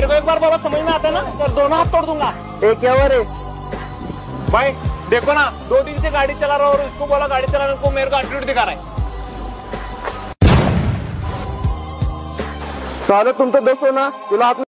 मेरे को एक बार बोला समझ में आता है ना? तो दोनों हाथ तोड़ दूँगा। एक क्या हुआ रे? भाई देखो ना दो दिन से गाड़ी चला रहा और इसको बोला गाड़ी चलाने को मेरे को एटीट्यूड दिखा रहा है। साले तुम तो दोस्त हो ना? तुला